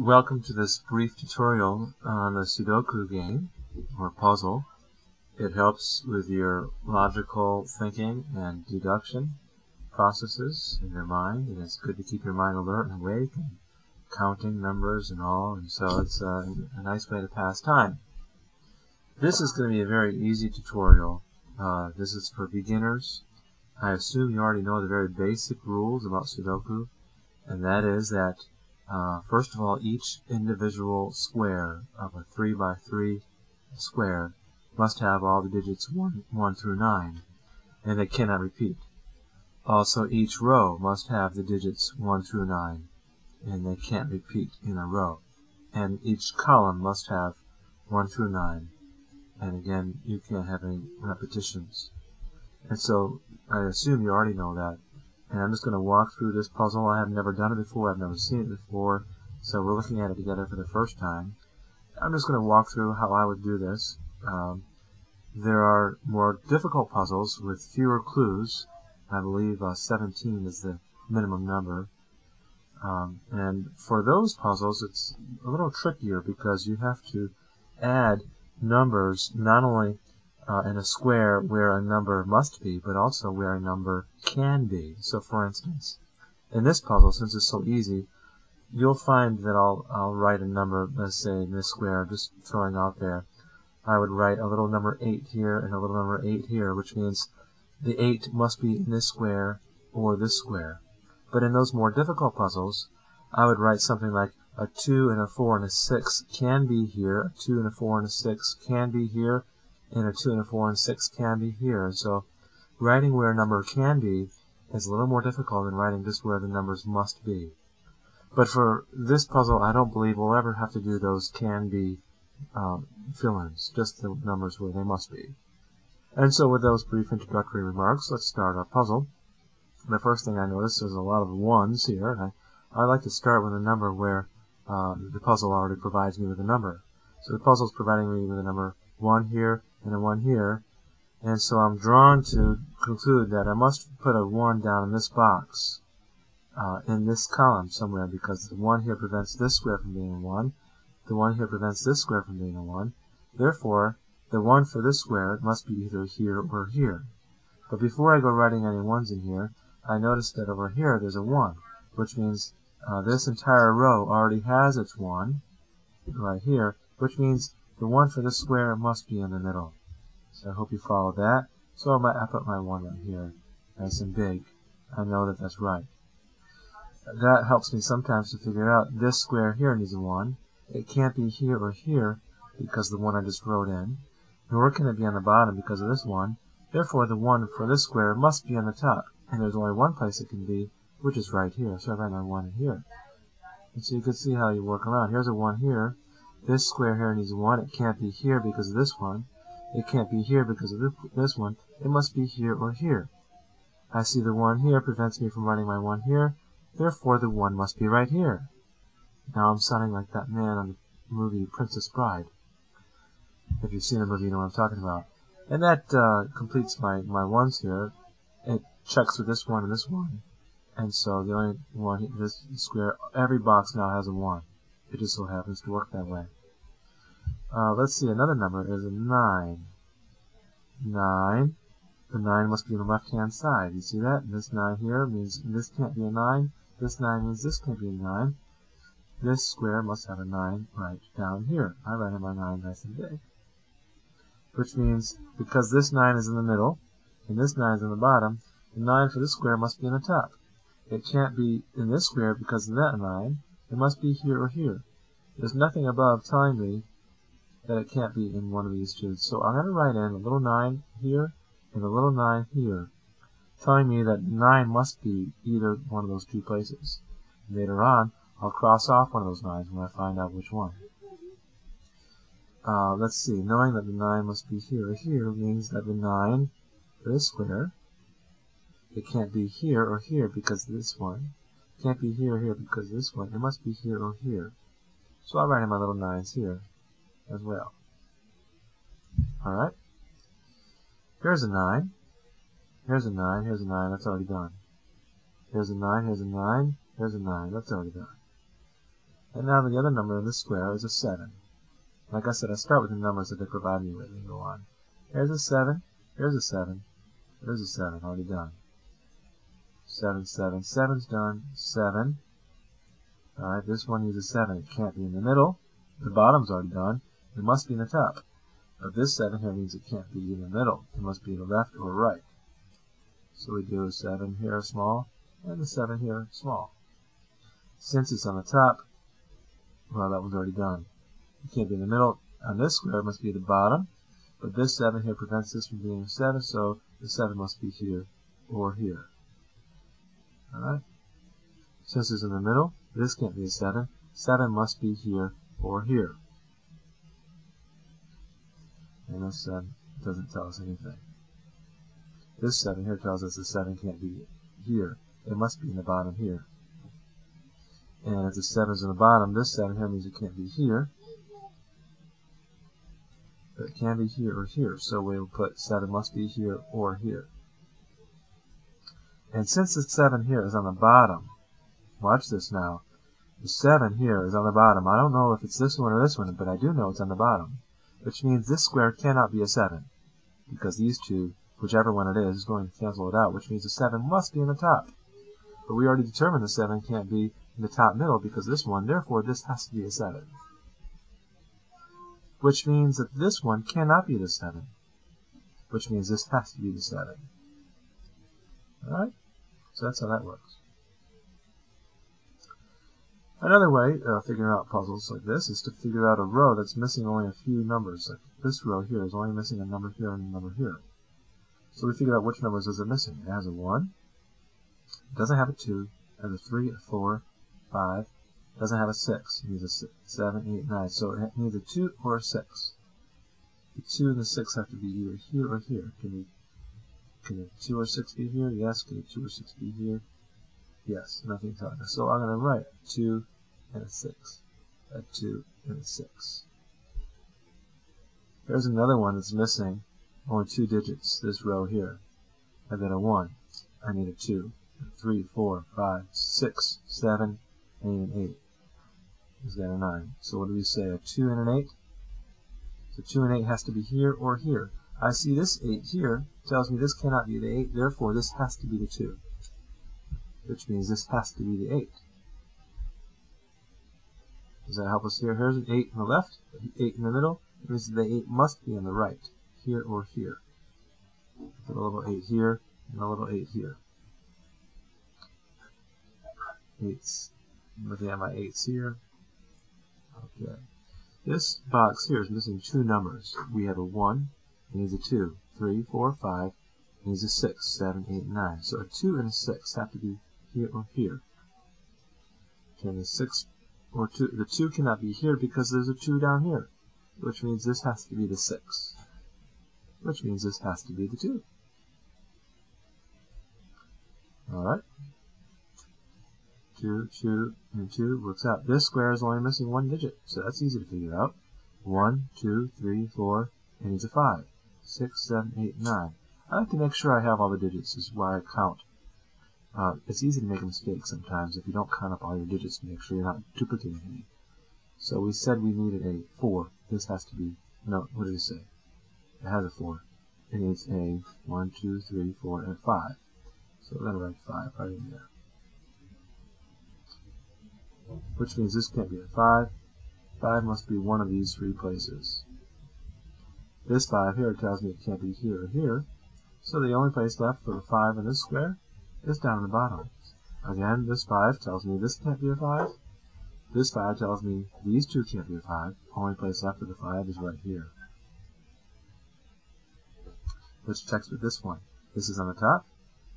Welcome to this brief tutorial on the Sudoku game, or puzzle. It helps with your logical thinking and deduction processes in your mind, and it's good to keep your mind alert and awake, and counting numbers and all, and so it's a, a nice way to pass time. This is going to be a very easy tutorial. Uh, this is for beginners. I assume you already know the very basic rules about Sudoku, and that is that uh, first of all, each individual square of a 3 by 3 square must have all the digits 1, 1 through 9, and they cannot repeat. Also, each row must have the digits 1 through 9, and they can't repeat in a row. And each column must have 1 through 9, and again, you can't have any repetitions. And so, I assume you already know that and I'm just going to walk through this puzzle. I have never done it before. I've never seen it before. So we're looking at it together for the first time. I'm just going to walk through how I would do this. Um, there are more difficult puzzles with fewer clues. I believe uh, 17 is the minimum number. Um, and for those puzzles, it's a little trickier because you have to add numbers not only uh, in a square where a number must be, but also where a number can be. So for instance, in this puzzle, since it's so easy, you'll find that I'll, I'll write a number, let's say in this square, just throwing out there. I would write a little number 8 here and a little number 8 here, which means the 8 must be in this square or this square. But in those more difficult puzzles, I would write something like a 2 and a 4 and a 6 can be here, a 2 and a 4 and a 6 can be here, and a 2 and a 4 and 6 can be here. So writing where a number can be is a little more difficult than writing just where the numbers must be. But for this puzzle, I don't believe we'll ever have to do those can be um, fill-ins, just the numbers where they must be. And so with those brief introductory remarks, let's start our puzzle. The first thing I notice is a lot of ones here. I, I like to start with a number where uh, the puzzle already provides me with a number. So the puzzle is providing me with a number 1 here, and a 1 here, and so I'm drawn to conclude that I must put a 1 down in this box, uh, in this column somewhere, because the 1 here prevents this square from being a 1, the 1 here prevents this square from being a 1, therefore the 1 for this square must be either here or here. But before I go writing any 1's in here, I notice that over here there's a 1, which means uh, this entire row already has its 1, right here, which means the 1 for this square must be in the middle. So I hope you follow that. So I, might, put my 1 right here, nice and big. I know that that's right. That helps me sometimes to figure out this square here needs a 1. It can't be here or here because the one I just wrote in, nor can it be on the bottom because of this 1. Therefore, the 1 for this square must be on the top, and there's only one place it can be, which is right here. So I write my 1 in here. And so you can see how you work around. Here's a 1 here. This square here needs a 1. It can't be here because of this one. It can't be here because of this one. It must be here or here. I see the 1 here prevents me from writing my 1 here. Therefore, the 1 must be right here. Now I'm sounding like that man on the movie Princess Bride. If you've seen the movie, you know what I'm talking about. And that uh, completes my, my 1's here. It checks with this one and this one. And so the only one, this square, every box now has a 1. It just so happens to work that way. Uh, let's see, another number is a 9. 9. The 9 must be on the left-hand side. You see that? this 9 here means this can't be a 9. This 9 means this can't be a 9. This square must have a 9 right down here. I write in my 9 nice and big. Which means, because this 9 is in the middle, and this 9 is in the bottom, the 9 for this square must be in the top. It can't be in this square because of that 9. It must be here or here. There's nothing above telling me that it can't be in one of these two. So I'm going to write in a little 9 here and a little 9 here, telling me that 9 must be either one of those two places. Later on, I'll cross off one of those 9s when I find out which one. Uh, let's see, knowing that the 9 must be here or here means that the 9 for this square, it can't be here or here because this one, can't be here or here because this one, it must be here or here. So I'll write in my little 9's here as well. Alright. Here's a 9. Here's a 9. Here's a 9. That's already done. Here's a 9. Here's a 9. Here's a 9. That's already done. And now the other number in the square is a 7. Like I said, I start with the numbers that they provide me with and go on. Here's a 7, here's a 7, there's a 7, already done. 7, 7, 7's done, 7. Alright, this one needs a 7. It can't be in the middle. The bottom's already done. It must be in the top. But this 7 here means it can't be in the middle. It must be the left or right. So we do a 7 here small, and the 7 here small. Since it's on the top, well, that one's already done. It can't be in the middle. On this square, it must be the bottom. But this 7 here prevents this from being a 7, so the 7 must be here or here. Alright? Since it's in the middle, this can't be a 7. 7 must be here or here. And this 7 doesn't tell us anything. This 7 here tells us the 7 can't be here. It must be in the bottom here. And if the 7 is in the bottom, this 7 here means it can't be here. But it can be here or here. So we'll put 7 must be here or here. And since the 7 here is on the bottom, watch this now. The 7 here is on the bottom. I don't know if it's this one or this one, but I do know it's on the bottom. Which means this square cannot be a 7. Because these two whichever one it is, is going to cancel it out, which means the 7 must be in the top. But we already determined the 7 can't be in the top middle because this one, therefore this has to be a 7. Which means that this one cannot be the 7. Which means this has to be the 7. Alright? So that's how that works. Another way of figuring out puzzles like this is to figure out a row that's missing only a few numbers. Like this row here is only missing a number here and a number here. So we figure out which numbers is it missing. It has a 1, it doesn't have a 2, it has a 3, a 4, 5, it doesn't have a 6. It needs a 6, 7, 8, 9. So it needs a 2 or a 6. The 2 and the 6 have to be either here or here. Can, we, can a 2 or 6 be here? Yes. Can a 2 or 6 be here? Yes. Nothing telling us. So I'm going to write 2 and a 6. A 2 and a 6. There's another one that's missing only two digits, this row here. I've got a 1. I need a 2. 3, 4, 5, 6, 7, and an 8. Is that a 9? So what do we say? A 2 and an 8? So 2 and 8 has to be here or here. I see this 8 here tells me this cannot be the 8, therefore this has to be the 2. Which means this has to be the 8. Does that help us here? Here's an 8 on the left, 8 in the middle. It means the 8 must be on the right here or here. Put a little 8 here and a little 8 here. 8s. I'm my 8s here. Okay. This box here is missing two numbers. We have a 1, it needs a 2, 3, 4, 5, it needs a 6, 7, 8, 9. So a 2 and a 6 have to be here or here. Okay, the 6 or 2, the 2 cannot be here because there's a 2 down here, which means this has to be the 6 which means this has to be the 2. Alright. 2, 2, and 2 works out. This square is only missing one digit, so that's easy to figure out. 1, 2, 3, 4, and needs a 5. 6, 7, 8, 9. I like to make sure I have all the digits. Is why I count. Uh, it's easy to make a mistake sometimes if you don't count up all your digits to make sure you're not duplicating any. So we said we needed a 4. This has to be, no, what did we say? It has a 4. It needs a 1, 2, 3, 4, and 5. So we're going to write 5 right in there. Which means this can't be a 5. 5 must be one of these three places. This 5 here tells me it can't be here or here. So the only place left for the 5 in this square is down in the bottom. Again, this 5 tells me this can't be a 5. This 5 tells me these two can't be a 5. Only place left the 5 is right here. Let's check with this one. This is on the top.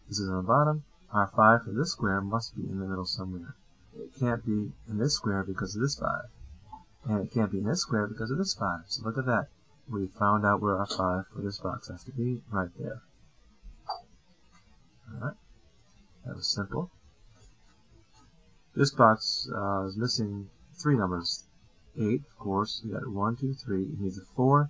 This is on the bottom. Our 5 for this square must be in the middle somewhere. It can't be in this square because of this 5. And it can't be in this square because of this 5. So look at that. We found out where our 5 for this box has to be, right there. Alright. That was simple. This box uh, is missing three numbers. 8, of course. You got 1, 2, 3. It needs a 4.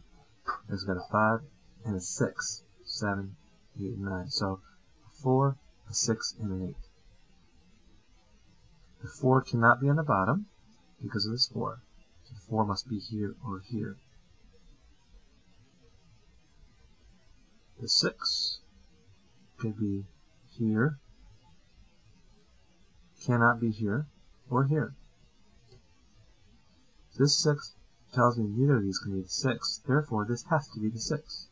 It's got a 5 and a 6 seven, eight, and nine. So a four, a six, and an eight. The four cannot be on the bottom because of this 4. So 4 must be here or here. The 6 could be here, cannot be here, or here. This 6 tells me neither of these can be the 6, therefore this has to be the 6.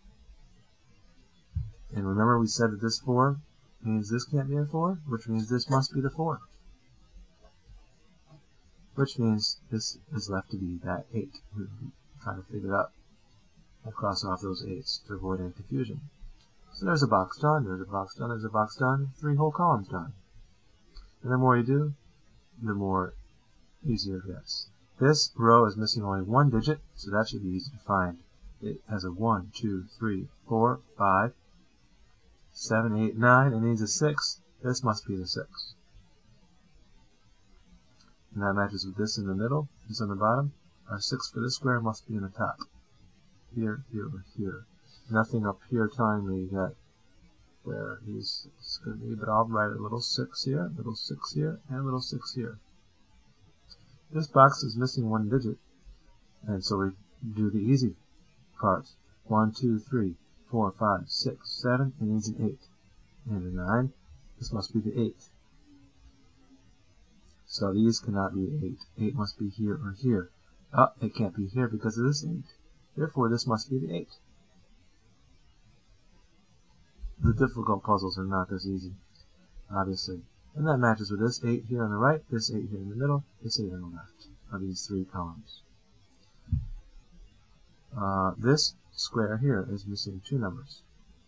And remember we said that this 4 means this can't be a 4, which means this must be the 4. Which means this is left to be that 8. We're trying to figure out. I'll cross off those 8s to avoid any confusion. So there's a box done, there's a box done, there's a box done, three whole columns done. And the more you do, the more easier it gets. This row is missing only one digit, so that should be easy to find. It has a 1, 2, 3, 4, 5, 7, 8, 9. It needs a 6. This must be the 6. And that matches with this in the middle, this on the bottom. Our 6 for this square must be in the top. Here, here, or here. Nothing up here telling me that where he's going to be, but I'll write a little 6 here, little 6 here, and a little 6 here. This box is missing one digit, and so we do the easy part. 1, 2, 3, 4, 5, 6, 7, it needs an 8. And a 9, this must be the 8. So these cannot be 8. 8 must be here or here. Oh, it can't be here because of this 8. Therefore, this must be the 8. The difficult puzzles are not this easy, obviously. And that matches with this 8 here on the right, this 8 here in the middle, this 8 on the left of these three columns. Uh, this square here is missing two numbers,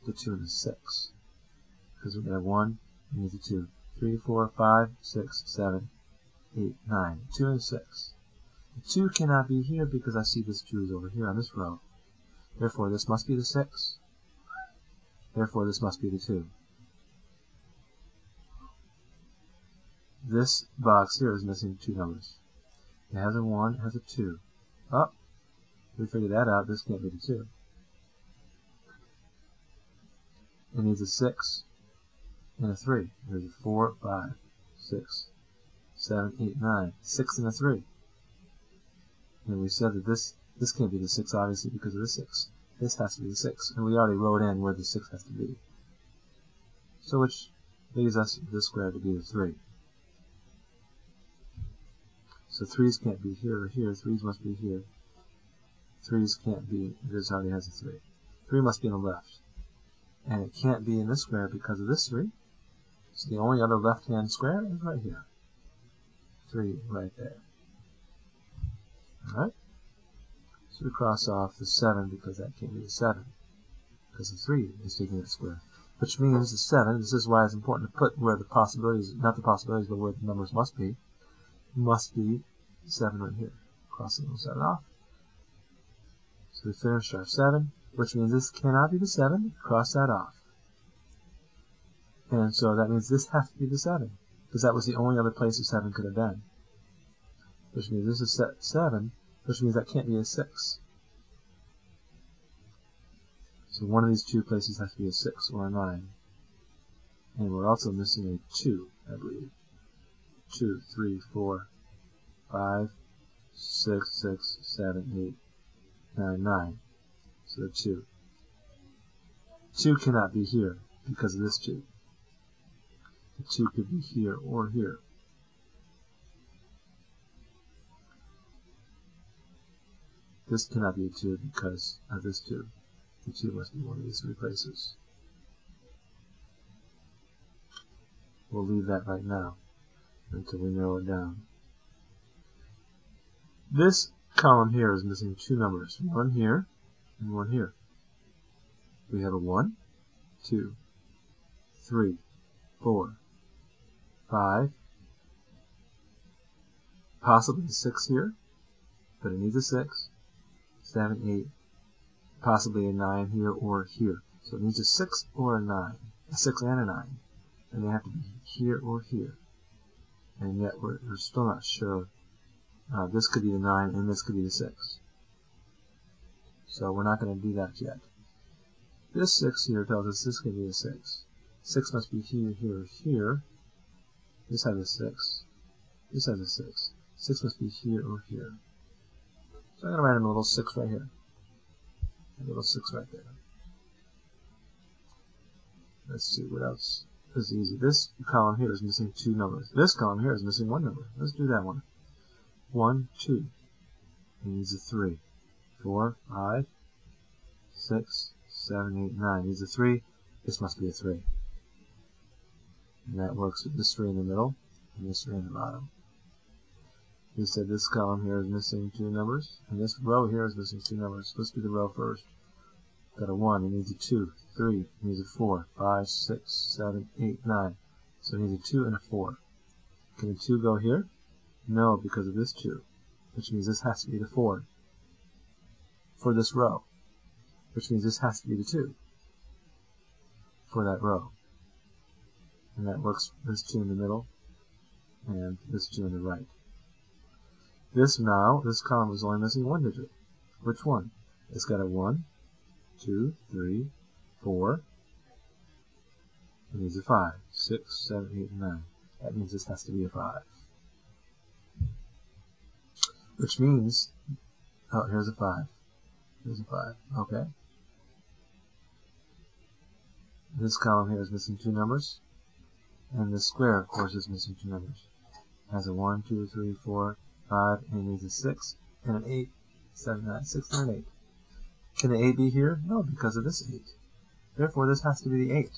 the 2 and the 6. Because we have 1, we need the 2. 3, 4, 5, 6, 7, 8, 9. 2 and 6. The 2 cannot be here because I see this 2 is over here on this row. Therefore, this must be the 6. Therefore, this must be the 2. This box here is missing two numbers. It has a 1, it has a 2. Oh, we figured that out. This can't be the 2. It needs a 6 and a 3. There's a 4, 5, 6, 7, 8, 9. 6 and a 3. And we said that this this can't be the 6, obviously, because of the 6. This has to be the 6. And we already wrote in where the 6 has to be. So which leaves us this square to be the 3. So 3's can't be here or here. 3's must be here. 3's can't be, this already has a 3. 3 must be on the left. And it can't be in this square because of this 3. So the only other left-hand square is right here. 3 right there. Alright? So we cross off the 7 because that can't be the 7. Because the 3 is taking that square. Which means the 7, this is why it's important to put where the possibilities, not the possibilities, but where the numbers must be must be 7 right here. Crossing those 7 off. So we finished our 7, which means this cannot be the 7. Cross that off. And so that means this has to be the 7, because that was the only other place the 7 could have been. Which means this is set 7, which means that can't be a 6. So one of these two places has to be a 6 or a 9. And we're also missing a 2, I believe two, three, four, five, six, six, seven, eight, nine, nine. So two. Two cannot be here because of this two. The two could be here or here. This cannot be a 2 because of this 2. The 2 must be one of these three places. We'll leave that right now until we narrow it down. This column here is missing two numbers, one here and one here. We have a 1, 2, 3, 4, 5, possibly a 6 here, but it needs a 6, 7, 8, possibly a 9 here or here. So it needs a 6 or a 9, a 6 and a 9, and they have to be here or here and yet we're, we're still not sure. Uh, this could be the 9 and this could be the 6. So we're not going to do that yet. This 6 here tells us this could be a 6. 6 must be here, here, here. This has a 6. This has a 6. 6 must be here or here. So I'm going to write in a little 6 right here. A little 6 right there. Let's see what else is easy. This column here is missing two numbers. This column here is missing one number. Let's do that one. 1, 2. It needs a 3. 4, 5, 6, 7, 8, 9. Needs a 3. This must be a 3. And that works with this 3 in the middle and this 3 in the bottom. We said this column here is missing two numbers, and this row here is missing two numbers. Let's do the row first. Got a 1, it needs a 2, 3, it needs a 4, 5, 6, 7, 8, 9. So it needs a 2 and a 4. Can the 2 go here? No, because of this 2, which means this has to be the 4 for this row, which means this has to be the 2 for that row. And that works this 2 in the middle and this 2 on the right. This now, this column is only missing one digit. Which one? It's got a 1, two, three, four. It needs a five. Six, seven, eight, nine. That means this has to be a five. Which means, oh, here's a five. Here's a five. Okay. This column here is missing two numbers. And this square, of course, is missing two numbers. It has a one, two, three, four, five, and it needs a six, and an eight, seven, nine, six, and an eight. Can the 8 be here? No, because of this 8. Therefore, this has to be the 8.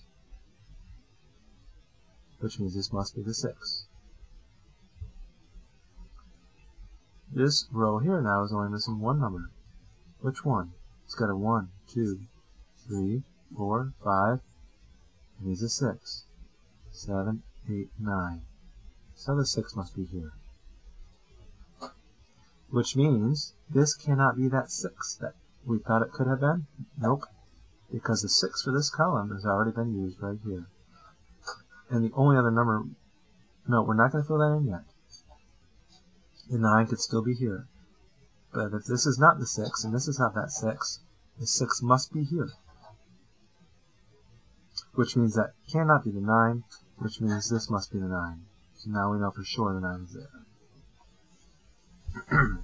Which means this must be the 6. This row here now is only missing one number. Which one? It's got a 1, 2, 3, 4, 5. It needs a 6. 7, 8, 9. So the 6 must be here. Which means this cannot be that 6 that we thought it could have been? Nope. Because the 6 for this column has already been used right here. And the only other number, no, we're not going to fill that in yet. The 9 could still be here. But if this is not the 6, and this is not that 6, the 6 must be here. Which means that cannot be the 9, which means this must be the 9. So now we know for sure the 9 is there.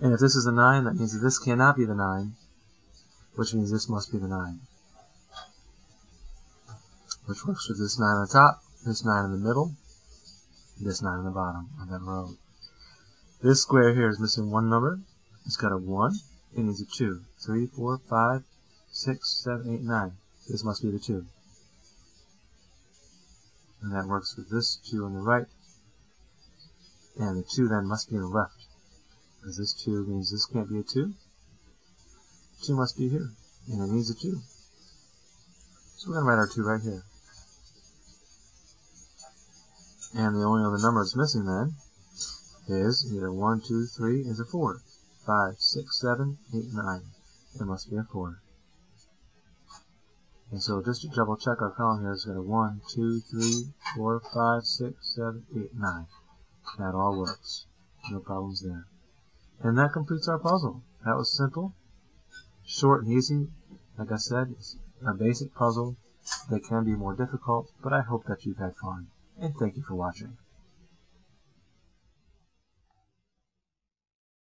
And if this is a 9, that means that this cannot be the 9, which means this must be the 9. Which works with this 9 on the top, this 9 in the middle, this 9 on the bottom of that row. This square here is missing one number. It's got a 1. It needs a 2. 3, 4, 5, 6, 7, 8, 9. This must be the 2. And that works with this 2 on the right. And the 2 then must be on the left. Because this 2 means this can't be a 2. 2 must be here. And it needs a 2. So we're going to write our 2 right here. And the only other number that's missing then is either 1, 2, 3 is a 4. 5, 6, 7, 8, 9. It must be a 4. And so just to double check our column here, it's got a 1, 2, 3, 4, 5, 6, 7, 8, 9. That all works. No problems there. And that completes our puzzle. That was simple, short and easy. Like I said, it's a basic puzzle that can be more difficult, but I hope that you've had fun. And thank you for watching.